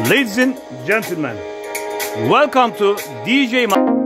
Ladies and gentlemen, welcome to DJ Ma